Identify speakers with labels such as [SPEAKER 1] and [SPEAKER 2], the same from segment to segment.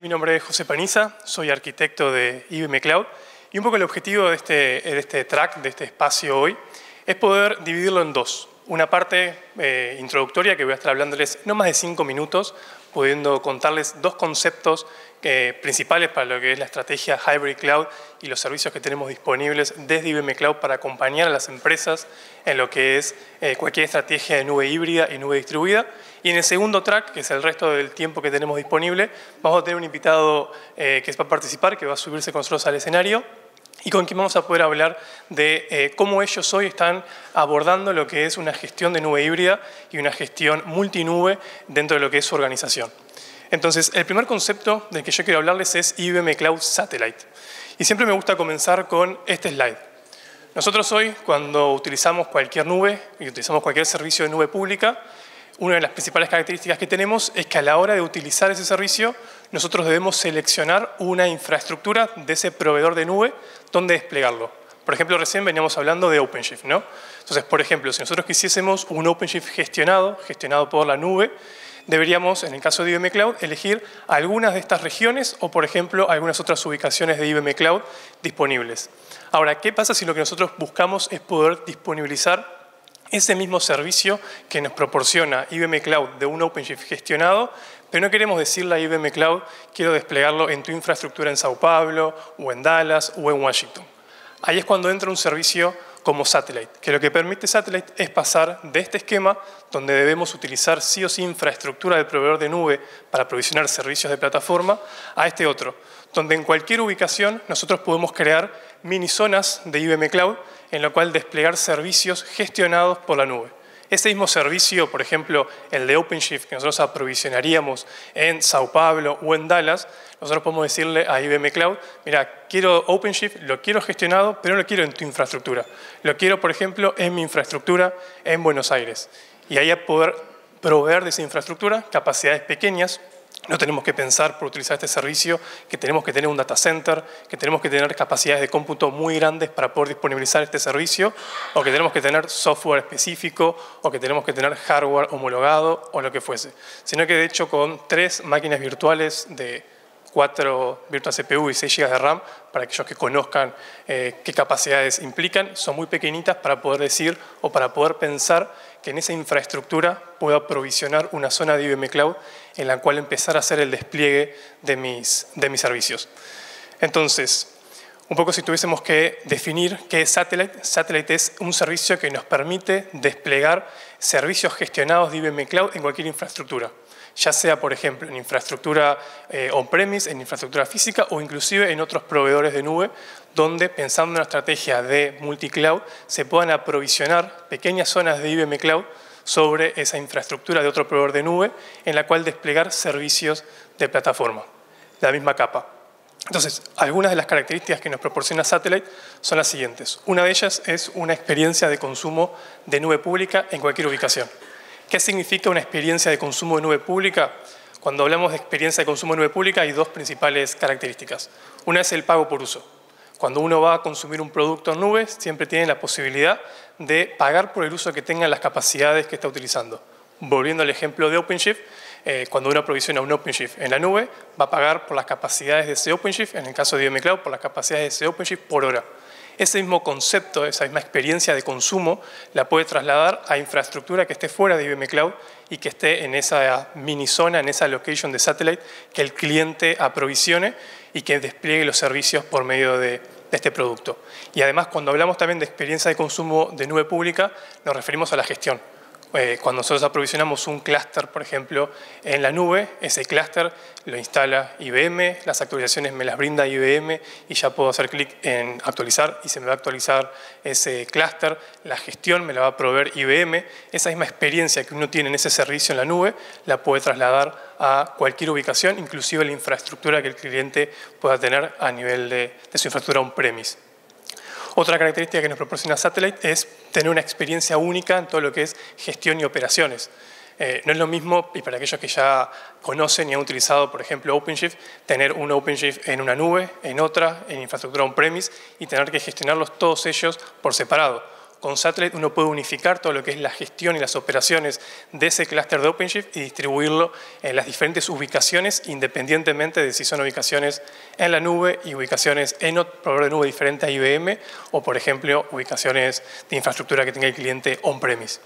[SPEAKER 1] Mi nombre es José Paniza, soy arquitecto de IBM Cloud y un poco el objetivo de este, de este track, de este espacio hoy, es poder dividirlo en dos. Una parte eh, introductoria que voy a estar hablándoles no más de cinco minutos, pudiendo contarles dos conceptos eh, principales para lo que es la estrategia Hybrid Cloud y los servicios que tenemos disponibles desde IBM Cloud para acompañar a las empresas en lo que es eh, cualquier estrategia de nube híbrida y nube distribuida. Y en el segundo track, que es el resto del tiempo que tenemos disponible, vamos a tener un invitado eh, que va a participar, que va a subirse con nosotros al escenario y con quien vamos a poder hablar de cómo ellos hoy están abordando lo que es una gestión de nube híbrida y una gestión multinube dentro de lo que es su organización. Entonces, el primer concepto del que yo quiero hablarles es IBM Cloud Satellite. Y siempre me gusta comenzar con este slide. Nosotros hoy, cuando utilizamos cualquier nube y utilizamos cualquier servicio de nube pública, una de las principales características que tenemos es que a la hora de utilizar ese servicio, nosotros debemos seleccionar una infraestructura de ese proveedor de nube donde desplegarlo. Por ejemplo, recién veníamos hablando de OpenShift, ¿no? Entonces, por ejemplo, si nosotros quisiésemos un OpenShift gestionado, gestionado por la nube, deberíamos, en el caso de IBM Cloud, elegir algunas de estas regiones o, por ejemplo, algunas otras ubicaciones de IBM Cloud disponibles. Ahora, ¿qué pasa si lo que nosotros buscamos es poder disponibilizar ese mismo servicio que nos proporciona IBM Cloud de un OpenShift gestionado, pero no queremos decirle a IBM Cloud, quiero desplegarlo en tu infraestructura en Sao Paulo, o en Dallas, o en Washington. Ahí es cuando entra un servicio como Satellite, que lo que permite Satellite es pasar de este esquema, donde debemos utilizar sí o sí infraestructura del proveedor de nube para provisionar servicios de plataforma, a este otro, donde en cualquier ubicación nosotros podemos crear mini zonas de IBM Cloud, en lo cual desplegar servicios gestionados por la nube. Ese mismo servicio, por ejemplo, el de OpenShift que nosotros aprovisionaríamos en Sao Paulo o en Dallas, nosotros podemos decirle a IBM Cloud, mira, quiero OpenShift, lo quiero gestionado, pero no lo quiero en tu infraestructura. Lo quiero, por ejemplo, en mi infraestructura en Buenos Aires. Y ahí poder proveer de esa infraestructura capacidades pequeñas no tenemos que pensar por utilizar este servicio que tenemos que tener un data center, que tenemos que tener capacidades de cómputo muy grandes para poder disponibilizar este servicio, o que tenemos que tener software específico, o que tenemos que tener hardware homologado, o lo que fuese. Sino que de hecho con tres máquinas virtuales de 4 Virtual CPU y 6 GB de RAM, para aquellos que conozcan eh, qué capacidades implican, son muy pequeñitas para poder decir o para poder pensar que en esa infraestructura puedo aprovisionar una zona de IBM Cloud en la cual empezar a hacer el despliegue de mis, de mis servicios. Entonces, un poco si tuviésemos que definir qué es Satellite, Satellite es un servicio que nos permite desplegar servicios gestionados de IBM Cloud en cualquier infraestructura ya sea, por ejemplo, en infraestructura eh, on-premise, en infraestructura física o inclusive en otros proveedores de nube, donde, pensando en una estrategia de multicloud, se puedan aprovisionar pequeñas zonas de IBM Cloud sobre esa infraestructura de otro proveedor de nube, en la cual desplegar servicios de plataforma, de la misma capa. Entonces, algunas de las características que nos proporciona Satellite son las siguientes. Una de ellas es una experiencia de consumo de nube pública en cualquier ubicación. ¿Qué significa una experiencia de consumo de nube pública? Cuando hablamos de experiencia de consumo de nube pública hay dos principales características. Una es el pago por uso. Cuando uno va a consumir un producto en nube, siempre tiene la posibilidad de pagar por el uso que tengan las capacidades que está utilizando. Volviendo al ejemplo de OpenShift, eh, cuando uno provisiona un OpenShift en la nube, va a pagar por las capacidades de ese OpenShift, en el caso de IBM Cloud, por las capacidades de ese OpenShift por hora ese mismo concepto, esa misma experiencia de consumo, la puede trasladar a infraestructura que esté fuera de IBM Cloud y que esté en esa mini zona, en esa location de satellite que el cliente aprovisione y que despliegue los servicios por medio de, de este producto. Y además, cuando hablamos también de experiencia de consumo de nube pública, nos referimos a la gestión. Eh, cuando nosotros aprovisionamos un clúster, por ejemplo, en la nube, ese clúster lo instala IBM, las actualizaciones me las brinda IBM y ya puedo hacer clic en actualizar y se me va a actualizar ese clúster, la gestión me la va a proveer IBM, esa misma experiencia que uno tiene en ese servicio en la nube la puede trasladar a cualquier ubicación, inclusive la infraestructura que el cliente pueda tener a nivel de, de su infraestructura on-premise. Otra característica que nos proporciona Satellite es tener una experiencia única en todo lo que es gestión y operaciones. Eh, no es lo mismo, y para aquellos que ya conocen y han utilizado, por ejemplo, OpenShift, tener un OpenShift en una nube, en otra, en infraestructura on-premise, y tener que gestionarlos todos ellos por separado. Con Satellite uno puede unificar todo lo que es la gestión y las operaciones de ese clúster de OpenShift y distribuirlo en las diferentes ubicaciones independientemente de si son ubicaciones en la nube y ubicaciones en otro proveedor de nube diferente a IBM o, por ejemplo, ubicaciones de infraestructura que tenga el cliente on-premise.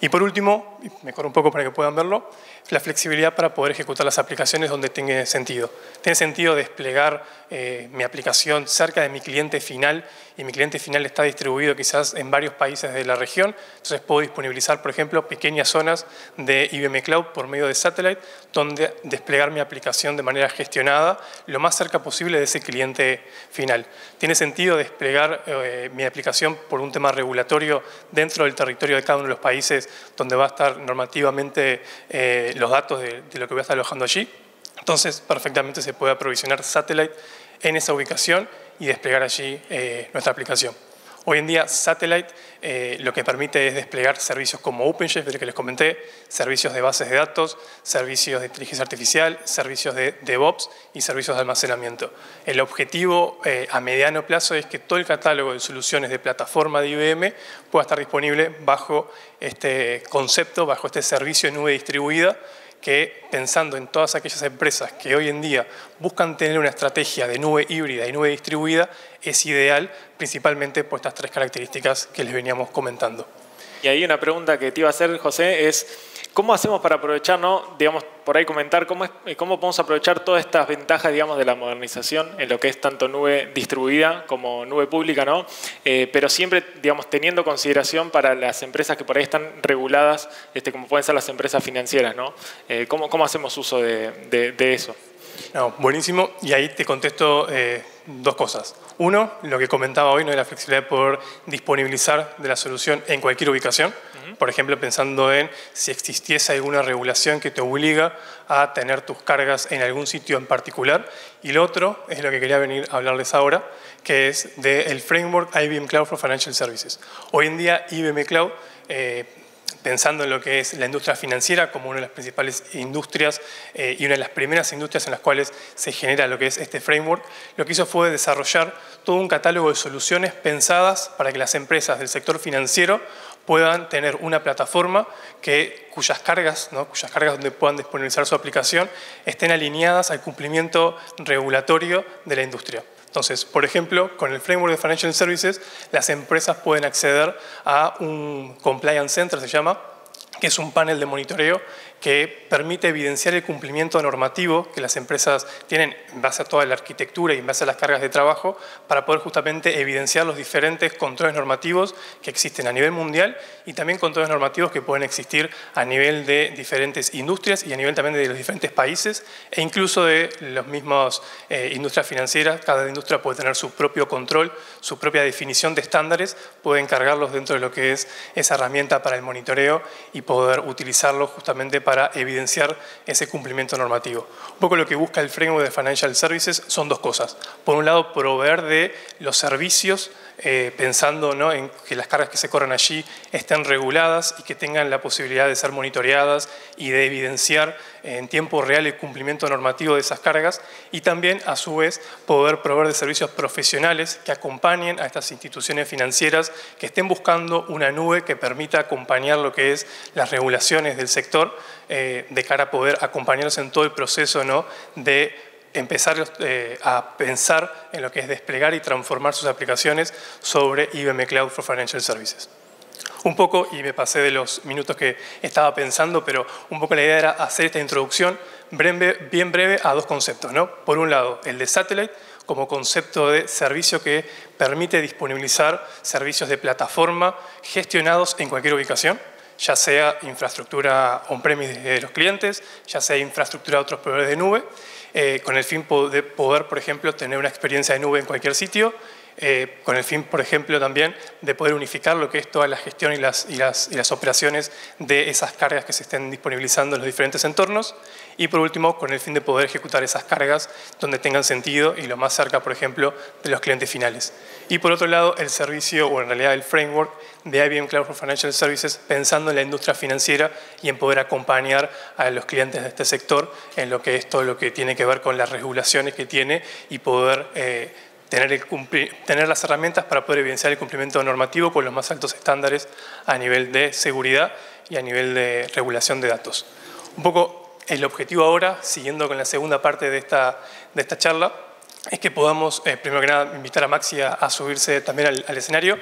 [SPEAKER 1] Y por último, me corro un poco para que puedan verlo, la flexibilidad para poder ejecutar las aplicaciones donde tenga sentido. Tiene sentido desplegar eh, mi aplicación cerca de mi cliente final y mi cliente final está distribuido quizás en varios países de la región, entonces puedo disponibilizar, por ejemplo, pequeñas zonas de IBM Cloud por medio de satellite donde desplegar mi aplicación de manera gestionada lo más cerca posible de ese cliente final. Tiene sentido desplegar eh, mi aplicación por un tema regulatorio dentro del territorio de cada uno de los países donde va a estar normativamente eh, los datos de, de lo que voy a estar alojando allí. Entonces, perfectamente se puede aprovisionar satellite en esa ubicación y desplegar allí eh, nuestra aplicación. Hoy en día, Satellite eh, lo que permite es desplegar servicios como OpenShift, el que les comenté, servicios de bases de datos, servicios de inteligencia artificial, servicios de DevOps y servicios de almacenamiento. El objetivo eh, a mediano plazo es que todo el catálogo de soluciones de plataforma de IBM pueda estar disponible bajo este concepto, bajo este servicio en nube distribuida, que pensando en todas aquellas empresas que hoy en día buscan tener una estrategia de nube híbrida y nube distribuida, es ideal principalmente por estas tres características que les veníamos comentando.
[SPEAKER 2] Y ahí una pregunta que te iba a hacer, José, es ¿cómo hacemos para aprovechar, digamos, por ahí comentar cómo, es, cómo podemos aprovechar todas estas ventajas, digamos, de la modernización en lo que es tanto nube distribuida como nube pública, ¿no? Eh, pero siempre, digamos, teniendo consideración para las empresas que por ahí están reguladas, este, como pueden ser las empresas financieras, ¿no? Eh, ¿cómo, ¿cómo, hacemos uso de, de, eso?
[SPEAKER 1] No, buenísimo, y ahí te contesto eh, dos cosas. Uno, lo que comentaba hoy, ¿no? de la flexibilidad de poder disponibilizar de la solución en cualquier ubicación. Por ejemplo, pensando en si existiese alguna regulación que te obliga a tener tus cargas en algún sitio en particular. Y lo otro es lo que quería venir a hablarles ahora, que es del framework IBM Cloud for Financial Services. Hoy en día IBM Cloud eh, pensando en lo que es la industria financiera como una de las principales industrias eh, y una de las primeras industrias en las cuales se genera lo que es este framework, lo que hizo fue desarrollar todo un catálogo de soluciones pensadas para que las empresas del sector financiero puedan tener una plataforma que, cuyas cargas, ¿no? cuyas cargas donde puedan disponibilizar su aplicación estén alineadas al cumplimiento regulatorio de la industria. Entonces, por ejemplo, con el Framework de Financial Services, las empresas pueden acceder a un Compliance Center, se llama, que es un panel de monitoreo que permite evidenciar el cumplimiento normativo que las empresas tienen en base a toda la arquitectura y en base a las cargas de trabajo para poder justamente evidenciar los diferentes controles normativos que existen a nivel mundial y también controles normativos que pueden existir a nivel de diferentes industrias y a nivel también de los diferentes países e incluso de las mismas eh, industrias financieras. Cada industria puede tener su propio control, su propia definición de estándares, puede encargarlos dentro de lo que es esa herramienta para el monitoreo y poder utilizarlo justamente para evidenciar ese cumplimiento normativo. Un poco lo que busca el framework de Financial Services son dos cosas. Por un lado, proveer de los servicios eh, pensando ¿no? en que las cargas que se corren allí estén reguladas y que tengan la posibilidad de ser monitoreadas y de evidenciar en tiempo real el cumplimiento normativo de esas cargas y también, a su vez, poder proveer de servicios profesionales que acompañen a estas instituciones financieras que estén buscando una nube que permita acompañar lo que es las regulaciones del sector eh, de cara a poder acompañarlos en todo el proceso ¿no? de empezar eh, a pensar en lo que es desplegar y transformar sus aplicaciones sobre IBM Cloud for Financial Services. Un poco, y me pasé de los minutos que estaba pensando, pero un poco la idea era hacer esta introducción bien breve a dos conceptos. ¿no? Por un lado, el de Satellite como concepto de servicio que permite disponibilizar servicios de plataforma gestionados en cualquier ubicación, ya sea infraestructura on-premise de los clientes, ya sea infraestructura de otros proveedores de nube, eh, con el fin de poder, por ejemplo, tener una experiencia de nube en cualquier sitio, eh, con el fin, por ejemplo, también de poder unificar lo que es toda la gestión y las, operaciones de esas cargas que se estén disponibilizando en los diferentes entornos. Y por último, con el fin de poder ejecutar esas cargas donde tengan sentido y lo más cerca, por ejemplo, de los clientes finales. Y por otro lado, el servicio, o en realidad el framework de IBM Cloud for Financial Services, pensando en la industria financiera y en poder acompañar a los clientes de este sector en lo que es todo lo que tiene que ver con las regulaciones que tiene y poder... Eh, tener, tener las herramientas para poder evidenciar el cumplimiento normativo con los más altos estándares a nivel de seguridad y a nivel de regulación de datos. Un poco el objetivo ahora, siguiendo con la segunda parte de esta, de esta charla, es que podamos, eh, primero que nada, invitar a Maxi a, subirse también al, escenario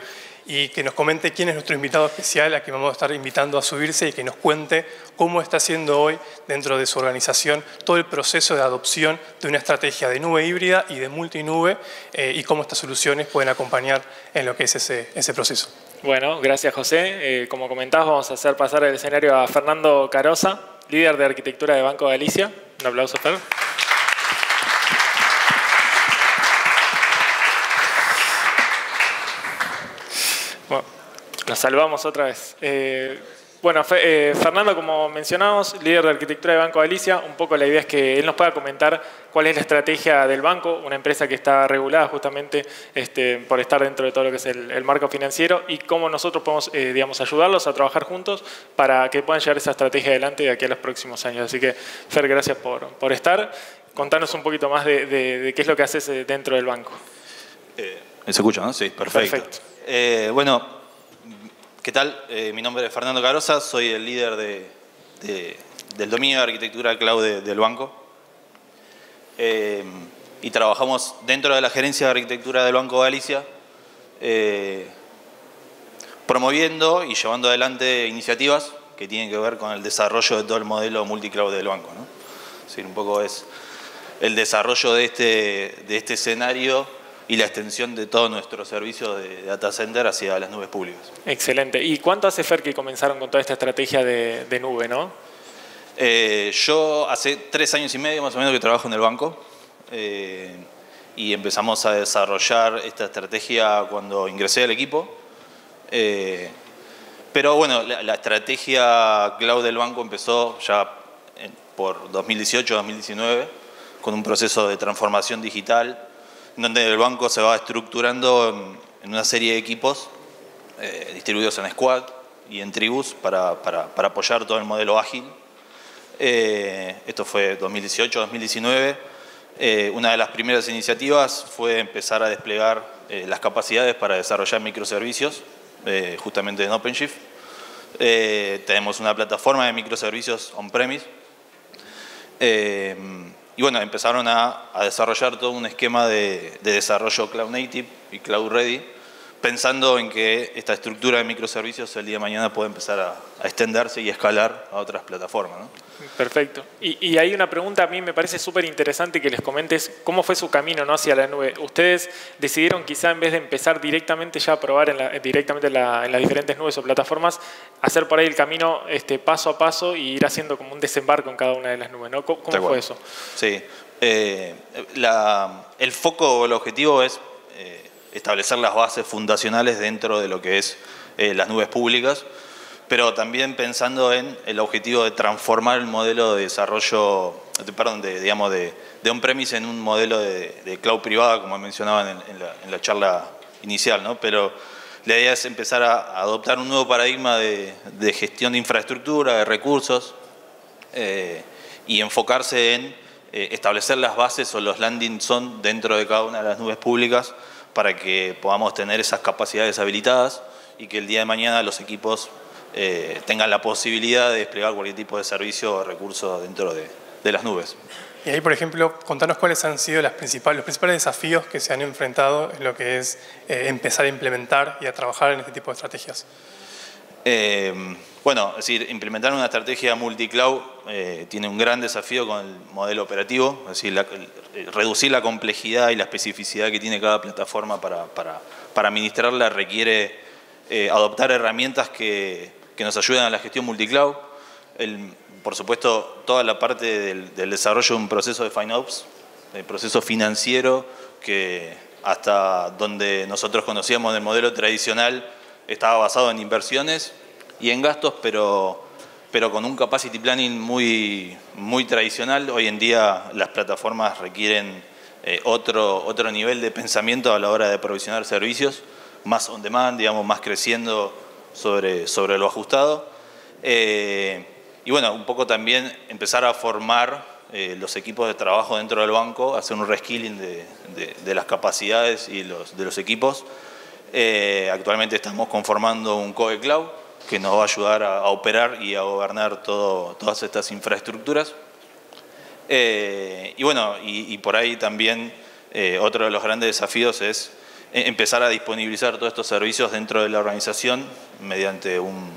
[SPEAKER 1] y que nos comente quién es nuestro invitado especial a quien vamos a estar invitando a subirse y que nos cuente cómo está haciendo hoy dentro de su organización todo el proceso de adopción de una estrategia de nube híbrida y de multinube eh, y cómo estas soluciones pueden acompañar en lo que es ese, ese proceso.
[SPEAKER 2] Bueno, gracias José. Eh, como comentabas, vamos a hacer pasar el escenario a Fernando Carosa, líder de arquitectura de Banco Galicia. Un aplauso, Fer. Nos salvamos otra vez. Eh, bueno, eh, Fernando, como mencionamos, líder de arquitectura de Banco Galicia, un poco la idea es que él nos pueda comentar cuál es la estrategia del banco, una empresa que está regulada justamente este, por estar dentro de todo lo que es el, marco financiero y cómo nosotros podemos eh, digamos, ayudarlos a trabajar juntos para que puedan llevar esa estrategia adelante de aquí a los próximos años. Así que, Fer, gracias por, por estar. Contanos un poquito más de, qué es lo que haces dentro del banco.
[SPEAKER 3] ¿Se escucha, no? Sí, perfecto. perfecto. Bueno, ¿qué tal? Eh, mi nombre es Fernando Carosa, soy el líder del dominio de arquitectura cloud del banco. Eh, y trabajamos dentro de la gerencia de arquitectura del Banco Galicia, promoviendo y llevando adelante iniciativas que tienen que ver con el desarrollo de todo el modelo multicloud del banco. ¿no? Es decir, un poco es el desarrollo de este, de este escenario y la extensión de todo nuestro servicio de data center hacia las nubes públicas.
[SPEAKER 2] Excelente. ¿Y cuánto hace Fer que comenzaron con toda esta estrategia de, nube, no?
[SPEAKER 3] Eh, yo hace tres años y medio más o menos que trabajo en el banco eh, y empezamos a desarrollar esta estrategia cuando ingresé al equipo. Eh, pero bueno, la, estrategia cloud del banco empezó ya por 2018-2019 con un proceso de transformación digital donde el banco se va estructurando en, una serie de equipos eh, distribuidos en squad y en tribus para, apoyar todo el modelo ágil. Eh, esto fue 2018-2019. Eh, una de las primeras iniciativas fue empezar a desplegar las capacidades para desarrollar microservicios, justamente en OpenShift. tenemos una plataforma de microservicios on-premise y bueno, empezaron a, desarrollar todo un esquema de, desarrollo Cloud Native y Cloud Ready, pensando en que esta estructura de microservicios el día de mañana puede empezar a, extenderse y escalar a otras plataformas.
[SPEAKER 2] Perfecto. Y, hay una pregunta, a mí me parece súper interesante que les comentes cómo fue su camino ¿no? hacia la nube. Ustedes decidieron quizá en vez de empezar directamente ya a probar en directamente en, las diferentes nubes o plataformas, hacer por ahí el camino este, paso a paso y ir haciendo como un desembarco en cada una de las nubes. ¿no? ¿Cómo, fue eso?
[SPEAKER 3] Sí. Eh, el foco o el objetivo es eh, establecer las bases fundacionales dentro de lo que es eh, las nubes públicas pero también pensando en el objetivo de transformar el modelo de desarrollo, perdón, de, digamos, de, on-premise en un modelo de, cloud privada, como mencionaban en, la, charla inicial, ¿no? Pero la idea es empezar a, adoptar un nuevo paradigma de, gestión de infraestructura, de recursos, eh, y enfocarse en eh, establecer las bases o los landing zone dentro de cada una de las nubes públicas para que podamos tener esas capacidades habilitadas y que el día de mañana los equipos eh, tengan la posibilidad de desplegar cualquier tipo de servicio o recurso dentro de, las nubes.
[SPEAKER 1] Y ahí, por ejemplo, contanos cuáles han sido los principales desafíos que se han enfrentado en lo que es eh, empezar a implementar y a trabajar en este tipo de estrategias.
[SPEAKER 3] Eh, bueno, es decir, implementar una estrategia multicloud tiene un gran desafío con el modelo operativo, es decir, reducir la complejidad y la especificidad que tiene cada plataforma para, administrarla requiere adoptar herramientas que, nos ayudan a la gestión multicloud. por supuesto, toda la parte del, desarrollo de un proceso de FinOps, el proceso financiero, que hasta donde nosotros conocíamos el modelo tradicional estaba basado en inversiones y en gastos, pero, pero con un capacity planning muy, muy tradicional. Hoy en día las plataformas requieren eh, otro, otro nivel de pensamiento a la hora de provisionar servicios, más on demand, digamos, más creciendo sobre, sobre lo ajustado. Eh, y bueno, un poco también empezar a formar eh, los equipos de trabajo dentro del banco, hacer un reskilling de, las capacidades y los, de los equipos. Eh, actualmente estamos conformando un COE Cloud que nos va a ayudar a, operar y a gobernar todas estas infraestructuras. y bueno, y, por ahí también otro de los grandes desafíos es empezar a disponibilizar todos estos servicios dentro de la organización mediante un,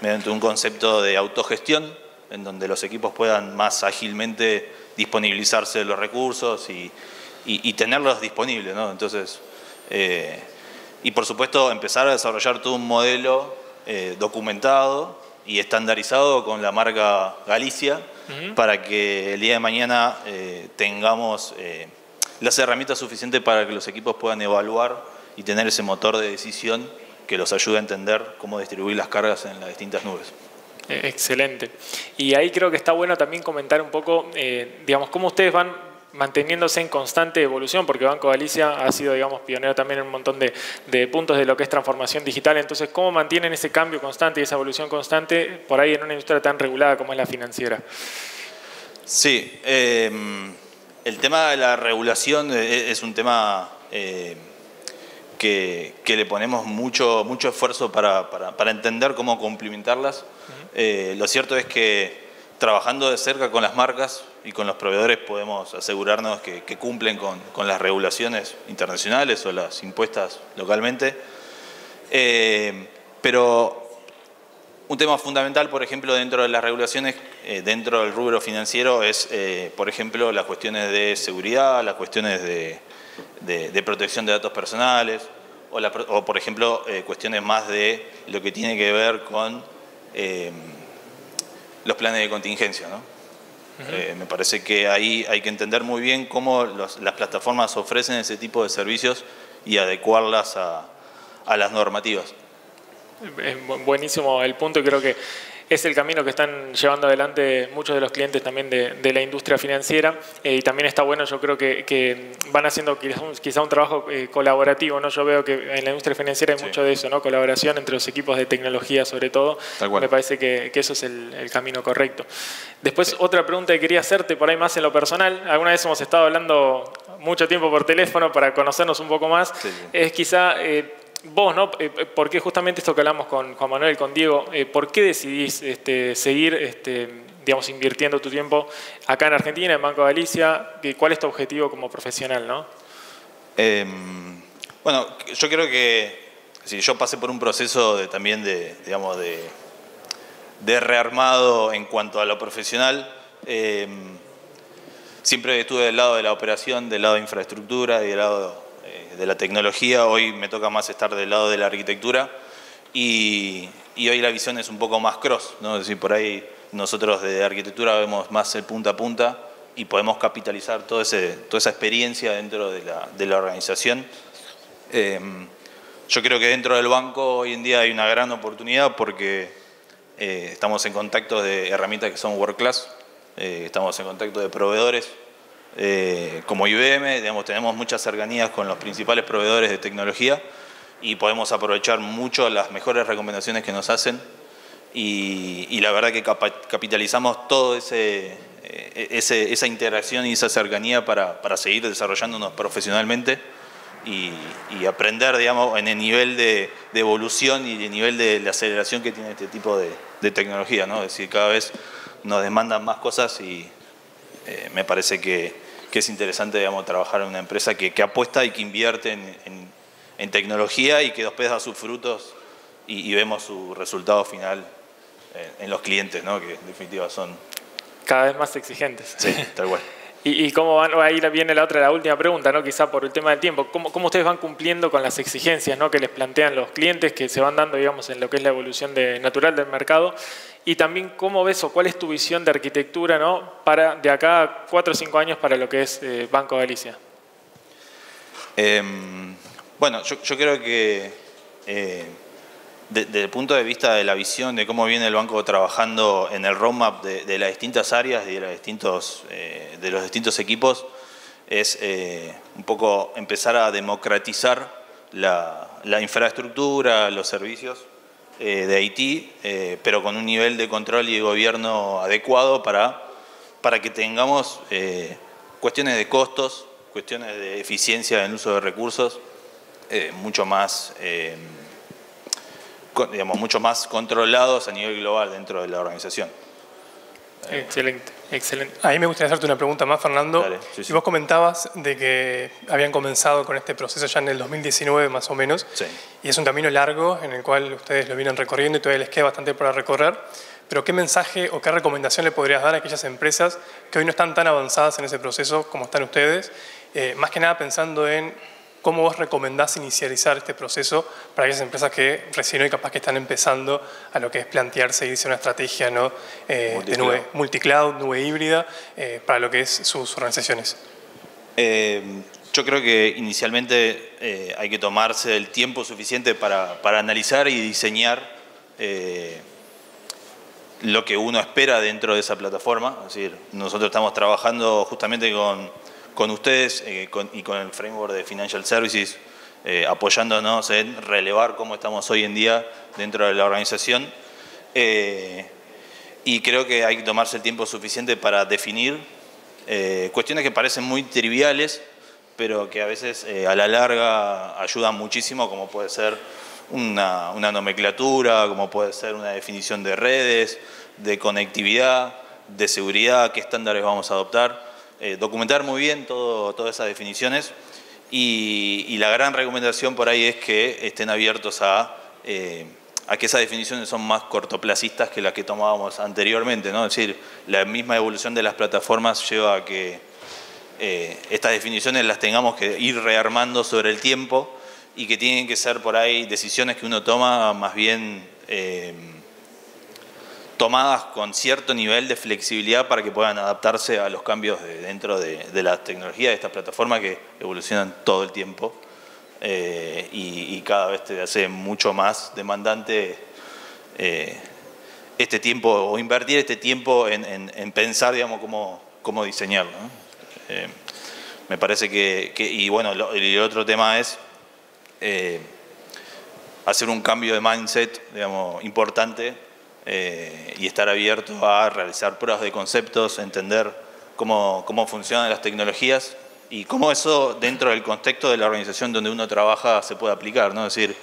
[SPEAKER 3] mediante un concepto de autogestión en donde los equipos puedan más ágilmente disponibilizarse los recursos y, tenerlos disponibles. Entonces, eh, y por supuesto empezar a desarrollar todo un modelo eh, documentado y estandarizado con la marca Galicia para que el día de mañana eh, tengamos las herramientas suficientes para que los equipos puedan evaluar y tener ese motor de decisión que los ayude a entender cómo distribuir las cargas en las distintas nubes.
[SPEAKER 2] Eh, excelente. Y ahí creo que está bueno también comentar un poco, eh, digamos, cómo ustedes van manteniéndose en constante evolución, porque Banco Galicia ha sido, digamos, pionero también en un montón de, puntos de lo que es transformación digital. Entonces, ¿cómo mantienen ese cambio constante y esa evolución constante por ahí en una industria tan regulada como es la financiera?
[SPEAKER 3] Sí, em, el tema de la regulación eh, es un tema que, le ponemos mucho, mucho esfuerzo para, entender cómo complementarlas. Eh, lo cierto es que trabajando de cerca con las marcas y con los proveedores podemos asegurarnos que, cumplen con, las regulaciones internacionales o las impuestas localmente. Eh, pero un tema fundamental, por ejemplo, dentro de las regulaciones, eh, dentro del rubro financiero, es, por ejemplo, las cuestiones de seguridad, las cuestiones de, protección de datos personales, o, por ejemplo, eh, cuestiones más de lo que tiene que ver con eh, los planes de contingencia. Eh, me parece que ahí hay que entender muy bien cómo las plataformas ofrecen ese tipo de servicios y adecuarlas a, a las normativas.
[SPEAKER 2] Es buenísimo el punto y creo que es el camino que están llevando adelante muchos de los clientes también de, la industria financiera eh, y también está bueno, yo creo que, van haciendo quizá un, trabajo eh, colaborativo, ¿no? Yo veo que en la industria financiera hay mucho de eso, ¿no? Colaboración entre los equipos de tecnología sobre todo. Me parece que, eso es el, camino correcto. Después otra pregunta que quería hacerte por ahí más en lo personal, alguna vez hemos estado hablando mucho tiempo por teléfono para conocernos un poco más, es quizá... Eh, vos, ¿no? Eh, eh, ¿Por qué justamente esto que hablamos con Juan Manuel, con Diego, eh, por qué decidís este, seguir, este, digamos, invirtiendo tu tiempo acá en Argentina, en Banco Galicia? ¿Cuál es tu objetivo como profesional, no?
[SPEAKER 3] Em, bueno, yo creo que si yo pasé por un proceso también de, digamos, de, de rearmado en cuanto a lo profesional. Em, siempre estuve del lado de la operación, del lado de infraestructura y del lado de la tecnología, hoy me toca más estar del lado de la arquitectura y, hoy la visión es un poco más cross, ¿no? es decir, por ahí nosotros de arquitectura vemos más el punta a punta y podemos capitalizar todo ese, toda esa experiencia dentro de la, de la organización. Em, yo creo que dentro del banco hoy en día hay una gran oportunidad porque eh, estamos en contacto de herramientas que son world class, eh, estamos en contacto de proveedores eh, como IBM, digamos, tenemos muchas cercanías con los principales proveedores de tecnología y podemos aprovechar mucho las mejores recomendaciones que nos hacen y, la verdad que capitalizamos todo ese, eh, esa interacción y esa cercanía para, para seguir desarrollándonos profesionalmente y, aprender digamos, en el nivel de, evolución y el nivel de, aceleración que tiene este tipo de, tecnología. ¿no? Es decir, cada vez nos demandan más cosas y eh, me parece que, es interesante digamos, trabajar en una empresa que, apuesta y que invierte en, tecnología y que después da sus frutos y, vemos su resultado final en, los clientes, ¿no? que en definitiva son...
[SPEAKER 2] Cada vez más exigentes.
[SPEAKER 3] Sí, tal cual.
[SPEAKER 2] ¿Y, cómo van, ahí viene la otra, la última pregunta, ¿no? quizá por el tema del tiempo? ¿Cómo, ¿Cómo, ustedes van cumpliendo con las exigencias ¿no? que les plantean los clientes que se van dando digamos, en lo que es la evolución de, natural del mercado? Y también cómo ves o cuál es tu visión de arquitectura ¿no? para de acá a cuatro o cinco años para lo que es eh, Banco Galicia.
[SPEAKER 3] Em, bueno, yo, creo que eh, desde el punto de vista de la visión de cómo viene el banco trabajando en el roadmap de, las distintas áreas y de, los distintos, eh, de los distintos equipos, es eh, un poco empezar a democratizar la, infraestructura, los servicios eh, de Haití, pero con un nivel de control y de gobierno adecuado para para que tengamos eh, cuestiones de costos, cuestiones de eficiencia en el uso de recursos, eh, mucho más digamos, mucho más controlados a nivel global dentro de la organización.
[SPEAKER 2] Excelente, excelente.
[SPEAKER 1] Ahí me gustaría hacerte una pregunta más, Fernando. Si vos comentabas de que habían comenzado con este proceso ya en el 2019 más o menos, y es un camino largo en el cual ustedes lo vienen recorriendo y todavía les queda bastante para recorrer, pero ¿qué mensaje o qué recomendación le podrías dar a aquellas empresas que hoy no están tan avanzadas en ese proceso como están ustedes? Eh, más que nada pensando en ¿Cómo vos recomendás inicializar este proceso para aquellas empresas que recién hoy capaz que están empezando a lo que es plantearse y dice una estrategia ¿no? Eh, de nube multicloud, nube híbrida, eh, para lo que es sus organizaciones?
[SPEAKER 3] Eh, yo creo que inicialmente hay que tomarse el tiempo suficiente para, para analizar y diseñar lo que uno espera dentro de esa plataforma. Es decir, nosotros estamos trabajando justamente con con ustedes eh, y con el framework de Financial Services, eh, apoyándonos en relevar cómo estamos hoy en día dentro de la organización. Eh, y creo que hay que tomarse el tiempo suficiente para definir cuestiones que parecen muy triviales, pero que a veces a la larga ayudan muchísimo, como puede ser una, una nomenclatura, como puede ser una definición de redes, de conectividad, de seguridad, qué estándares vamos a adoptar. Eh, documentar muy bien todas esas definiciones y, la gran recomendación por ahí es que estén abiertos a, eh, a que esas definiciones son más cortoplacistas que las que tomábamos anteriormente. ¿no? Es decir, la misma evolución de las plataformas lleva a que eh, estas definiciones las tengamos que ir rearmando sobre el tiempo y que tienen que ser por ahí decisiones que uno toma más bien tomadas con cierto nivel de flexibilidad para que puedan adaptarse a los cambios dentro de, la tecnología de estas plataformas que evolucionan todo el tiempo eh, y, cada vez te hace mucho más demandante eh, este tiempo o invertir este tiempo en, pensar, digamos, cómo, cómo diseñarlo. Eh, me parece que, y bueno, el otro tema es hacer un cambio de mindset, digamos, importante eh, y estar abierto a realizar pruebas de conceptos, entender cómo, cómo funcionan las tecnologías y cómo eso dentro del contexto de la organización donde uno trabaja se puede aplicar. ¿no? Es decir,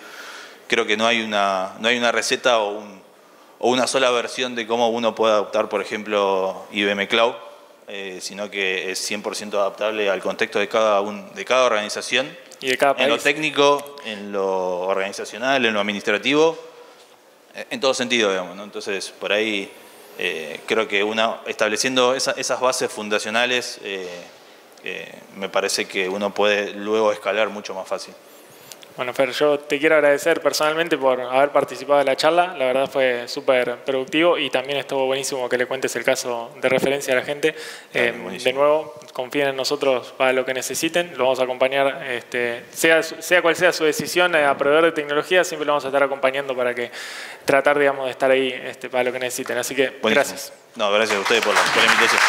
[SPEAKER 3] creo que no hay una, no hay una receta o, o una sola versión de cómo uno puede adoptar, por ejemplo, IBM Cloud, eh, sino que es 100% adaptable al contexto de cada, un, de cada organización.
[SPEAKER 2] Y de cada país.
[SPEAKER 3] En lo técnico, en lo organizacional, en lo administrativo en todo sentido, digamos. ¿no? Entonces, por ahí eh, creo que una, estableciendo esas bases fundacionales, eh, eh, me parece que uno puede luego escalar mucho más fácil.
[SPEAKER 2] Bueno, Fer, yo te quiero agradecer personalmente por haber participado de la charla. La verdad fue súper productivo y también estuvo buenísimo que le cuentes el caso de referencia a la gente. Eh, de nuevo, confíen en nosotros para lo que necesiten. Lo vamos a acompañar, este, sea, sea cual sea su decisión a proveer de tecnología, siempre lo vamos a estar acompañando para que tratar, digamos, de estar ahí este, para lo que necesiten. Así que, gracias.
[SPEAKER 3] No, gracias a ustedes por la, por la invitación.